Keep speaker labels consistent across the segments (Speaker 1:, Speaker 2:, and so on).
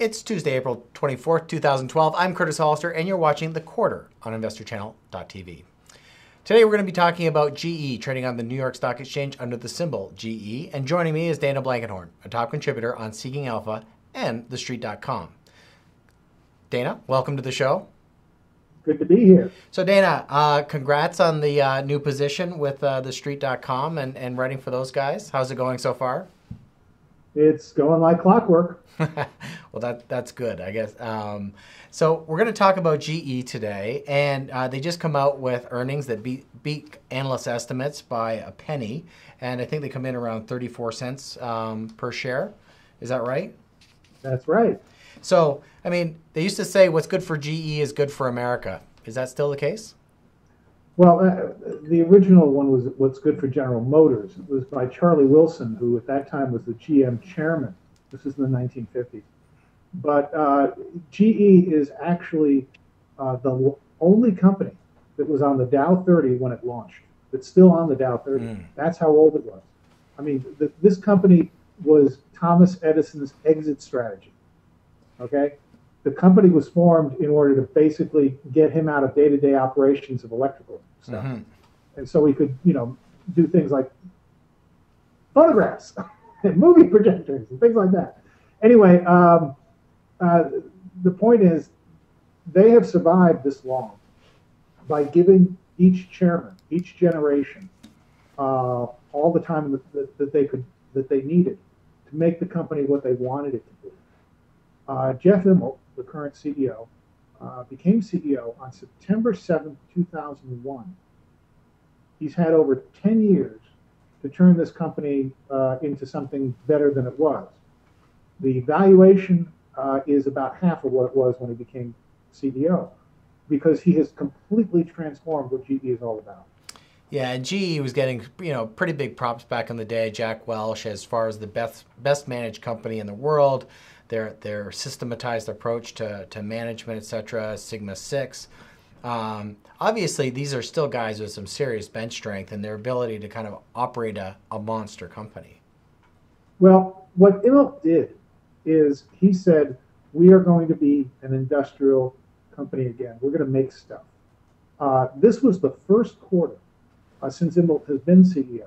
Speaker 1: It's Tuesday, April 24th, 2012. I'm Curtis Hollister, and you're watching The Quarter on InvestorChannel.tv. Today, we're going to be talking about GE trading on the New York Stock Exchange under the symbol GE. And joining me is Dana Blankenhorn, a top contributor on Seeking Alpha and TheStreet.com. Dana, welcome to the show.
Speaker 2: Good to be here.
Speaker 1: So, Dana, uh, congrats on the uh, new position with uh, TheStreet.com and, and writing for those guys. How's it going so far?
Speaker 2: It's going like clockwork.
Speaker 1: well, that that's good, I guess. Um, so we're going to talk about GE today, and uh, they just come out with earnings that beat beat analyst estimates by a penny, and I think they come in around 34 cents um, per share. Is that right?
Speaker 2: That's right.
Speaker 1: So, I mean, they used to say what's good for GE is good for America. Is that still the case?
Speaker 2: Well, uh, the original one was What's Good for General Motors. It was by Charlie Wilson, who at that time was the GM chairman. This is in the 1950s. But uh, GE is actually uh, the only company that was on the Dow 30 when it launched. It's still on the Dow 30. Mm. That's how old it was. I mean, the, this company was Thomas Edison's exit strategy. Okay? The company was formed in order to basically get him out of day to day operations of electrical stuff. Mm-hmm. And so we could, you know, do things like photographs and movie projectors and things like that. Anyway, um, uh, the point is they have survived this long by giving each chairman, each generation, uh, all the time that, that, that, they could that they needed to make the company what they wanted it to be. Uh, Jeff Immelt, the current CEO, uh, became CEO on September 7th, 2001. He's had over 10 years to turn this company uh, into something better than it was. The valuation uh, is about half of what it was when he became CEO because he has completely transformed what GE is all about.
Speaker 1: Yeah, GE was getting you know pretty big props back in the day. Jack Welch, as far as the best best managed company in the world, their their systematized approach to, to management, etc. Sigma Six. Um, obviously, these are still guys with some serious bench strength and their ability to kind of operate a, a monster company.
Speaker 2: Well, what Immelt did is he said, we are going to be an industrial company again. We're going to make stuff. Uh, this was the first quarter uh, since Immelt has been CEO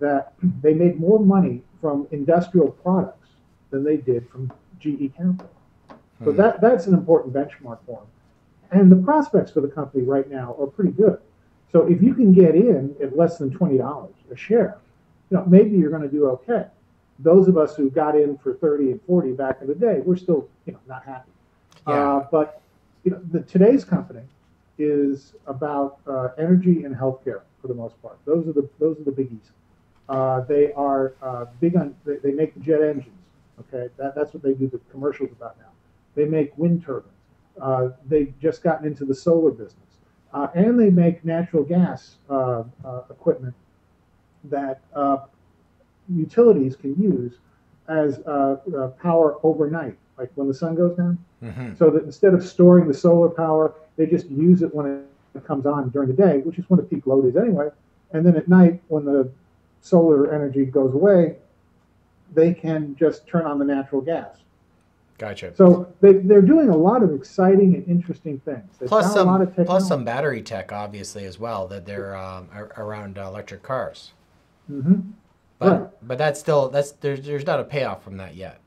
Speaker 2: that they made more money from industrial products than they did from GE Capital. So hmm. that, that's an important benchmark for them. And the prospects for the company right now are pretty good. So if you can get in at less than $20 a share, you know, maybe you're going to do okay. Those of us who got in for 30 and 40 back in the day, we're still, you know, not happy. Yeah. Uh, but you know, the, today's company is about uh, energy and healthcare for the most part. Those are the those are the biggies. Uh, they are uh, big on. They, they, make the jet engines. Okay, that, that's what they do the commercials about now. They make wind turbines. Uh, they've just gotten into the solar business. Uh, and they make natural gas uh, uh equipment that uh, utilities can use as uh, power overnight, like when the sun goes down. Mm-hmm. So that instead of storing the solar power, they just use it when it comes on during the day, which is when the peak load is anyway. And then at night, when the solar energy goes away, they can just turn on the natural gas.
Speaker 1: Gotcha.
Speaker 2: So they, they're doing a lot of exciting and interesting things. They've
Speaker 1: plus some, plus some battery tech, obviously, as well, that they're um, around uh, electric cars.
Speaker 2: Mm-hmm.
Speaker 1: But right. but that's still that's there's there's not a payoff from that yet.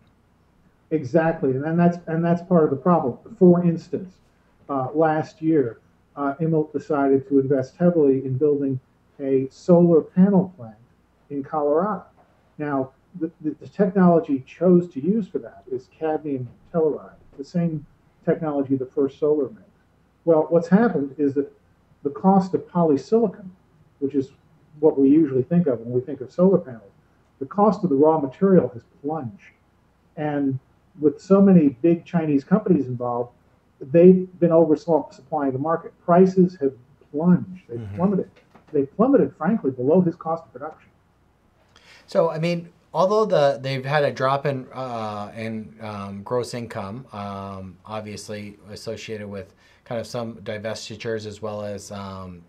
Speaker 2: Exactly, and that's and that's part of the problem. For instance, uh, last year, uh, Immelt decided to invest heavily in building a solar panel plant in Colorado. Now, the, the, technology chose to use for that is cadmium telluride, the same technology the First Solar made. Well, what's happened is that the cost of polysilicon, which is what we usually think of when we think of solar panels, the cost of the raw material has plunged. And with so many big Chinese companies involved, they've been oversupplying the market. Prices have plunged, they've mm-hmm. plummeted. They plummeted, frankly, below his cost of production.
Speaker 1: So, I mean, although the they've had a drop in uh, in um, gross income, um, obviously associated with kind of some divestitures as well as um,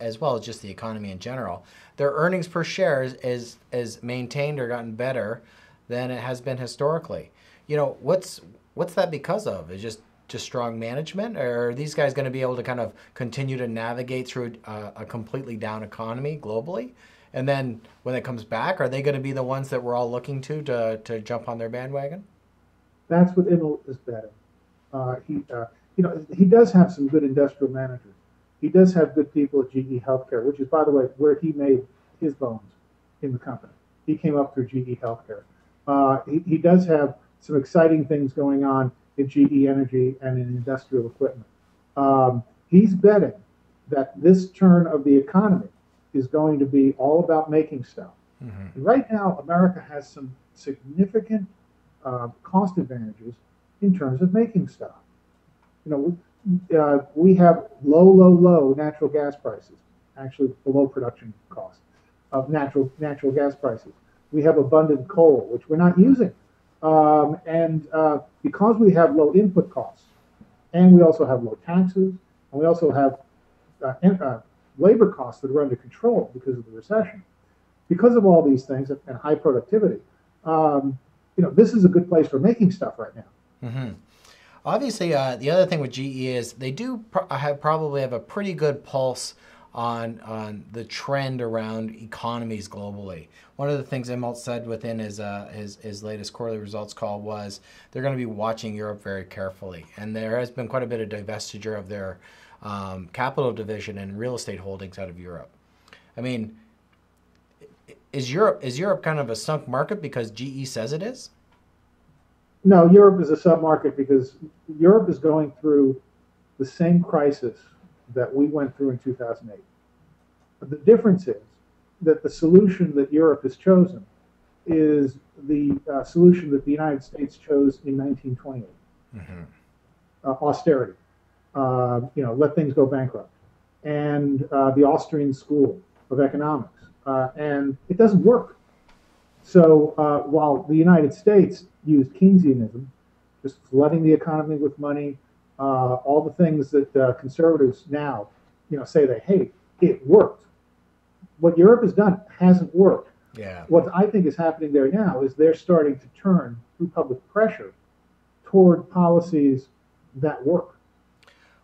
Speaker 1: as well as just the economy in general. Their earnings per share is, is is maintained or gotten better than it has been historically. You know what's what's that because of? Is just just strong management, or are these guys going to be able to kind of continue to navigate through a, a completely down economy globally? And then when it comes back, are they going to be the ones that we're all looking to to, to jump on their bandwagon?
Speaker 2: That's what Immelt is betting. Uh, he, uh, you know, he does have some good industrial managers. He does have good people at GE Healthcare, which is, by the way, where he made his bones in the company. He came up through GE Healthcare. Uh, he, he does have some exciting things going on in GE Energy and in industrial equipment. Um, he's betting that this turn of the economy is going to be all about making stuff. Mm-hmm. Right now, America has some significant uh, cost advantages in terms of making stuff. You know, uh, we have low, low, low natural gas prices, actually below production cost of natural natural gas prices. We have abundant coal, which we're not using, um, and uh, because we have low input costs, and we also have low taxes, and we also have uh, uh, labor costs that are under control because of the recession. Because of all these things and, high productivity, um, you know, this is a good place for making stuff right now.
Speaker 1: Mm-hmm. Obviously, uh, the other thing with GE is they do have probably have a pretty good pulse on on the trend around economies globally. One of the things Immelt said within his, uh, his his latest quarterly results call was they're going to be watching Europe very carefully, and there has been quite a bit of divestiture of their um, capital division and real estate holdings out of Europe. I mean, is Europe is Europe kind of a sunk market because GE says it is?
Speaker 2: No, Europe is a sub market because Europe is going through the same crisis that we went through in 2008. But the difference is that the solution that Europe has chosen is the uh, solution that the United States chose in 1928 mm-hmm. uh, austerity. Uh, you know, let things go bankrupt. And uh, the Austrian school of economics. Uh, and it doesn't work. So uh, while the United States used Keynesianism, just flooding the economy with money, uh, all the things that uh, conservatives now, you know, say they hate, it worked. What Europe has done hasn't worked.
Speaker 1: Yeah.
Speaker 2: What I think is happening there now is they're starting to turn through public pressure toward policies that work.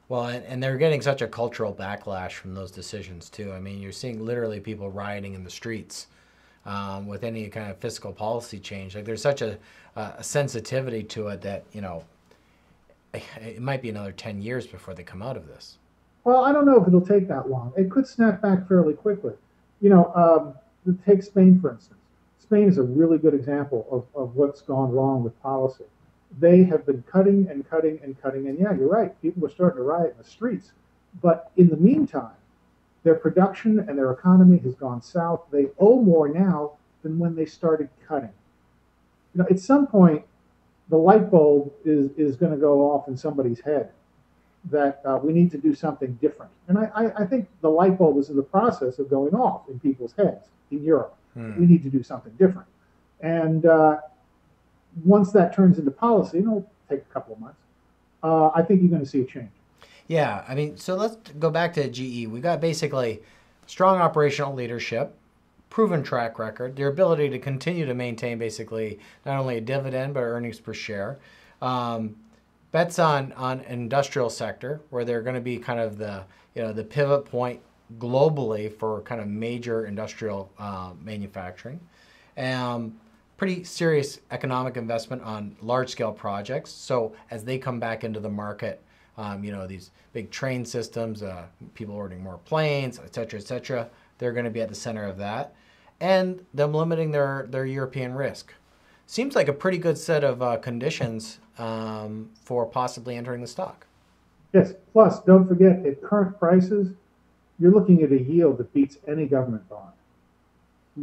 Speaker 1: Well, and, and, they're getting such a cultural backlash from those decisions too. I mean, you're seeing literally people rioting in the streets um, with any kind of fiscal policy change. Like there's such a, a sensitivity to it that you know it might be another 10 years before they come out of this.
Speaker 2: Well, I don't know if it'll take that long. It could snap back fairly quickly. You know, um, take Spain, for instance. Spain is a really good example of, of what's gone wrong with policy. They have been cutting and cutting and cutting. And yeah, you're right. People were starting to riot in the streets. But in the meantime, their production and their economy has gone south. They owe more now than when they started cutting. You know, at some point, the light bulb is, is going to go off in somebody's head that uh, we need to do something different. And I, I, I, think the light bulb is in the process of going off in people's heads in Europe. Hmm. We need to do something different. And uh, once that turns into policy, and it'll take a couple of months, uh, I think you're going to see a change.
Speaker 1: Yeah, I mean, so let's go back to GE. We got basically strong operational leadership, proven track record, their ability to continue to maintain basically not only a dividend but earnings per share. Um, bets on on industrial sector where they're going to be kind of the you know the pivot point globally for kind of major industrial uh, manufacturing. Um, pretty serious economic investment on large scale projects. So as they come back into the market, um, you know these big train systems, uh, people ordering more planes, et cetera, et cetera. They're going to be at the center of that and them limiting their, their European risk. Seems like a pretty good set of uh, conditions um, for possibly entering the stock.
Speaker 2: Yes. Plus, don't forget, at current prices, you're looking at a yield that beats any government bond.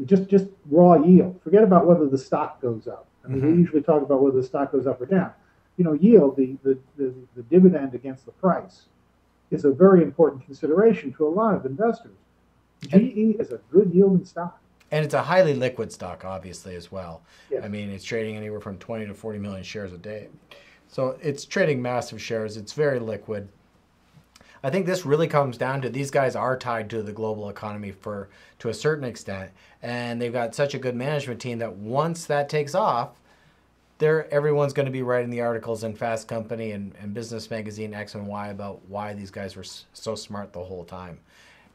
Speaker 2: Just just raw yield. Forget about whether the stock goes up. I mean, mm-hmm. we usually talk about whether the stock goes up or down. You know, yield, the, the, the, the dividend against the price, is a very important consideration to a lot of investors. GE is a good yielding stock.
Speaker 1: And it's a highly liquid stock, obviously, as well. I mean, it's trading anywhere from 20 to 40 million shares a day. So it's trading massive shares. It's very liquid. I think this really comes down to these guys are tied to the global economy for to a certain extent, and they've got such a good management team that once that takes off, there everyone's going to be writing the articles in Fast Company and, and Business Magazine X and Y about why these guys were so smart the whole time.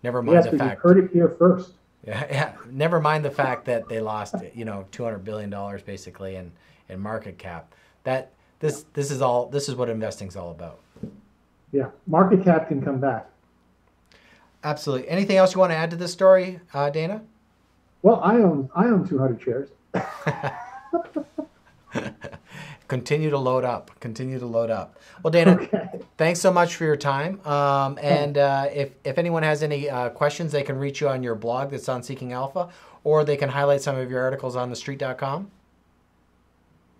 Speaker 1: Never mind
Speaker 2: yes,
Speaker 1: the fact.
Speaker 2: you heard it here first.
Speaker 1: Yeah, yeah. Never mind the fact that they lost, you know, two hundred billion dollars basically in, in market cap. That this this is all this is what investing's all about.
Speaker 2: Yeah, market cap can come back.
Speaker 1: Absolutely. Anything else you want to add to this story, uh, Dana?
Speaker 2: Well, I own I own 200 shares.
Speaker 1: Continue to load up. Continue to load up. Well, Dana,
Speaker 2: Okay.
Speaker 1: Thanks so much for your time. Um, and uh, if, if anyone has any uh, questions, they can reach you on your blog that's on Seeking Alpha, or they can highlight some of your articles on thestreet.com.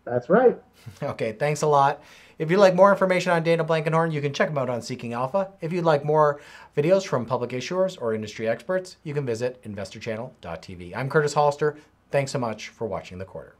Speaker 2: That's right.
Speaker 1: Okay, thanks a lot. If you'd like more information on Dana Blankenhorn, you can check him out on Seeking Alpha. If you'd like more videos from public issuers or industry experts, you can visit investorchannel.tv. I'm Curtis Hollister. Thanks so much for watching the quarter.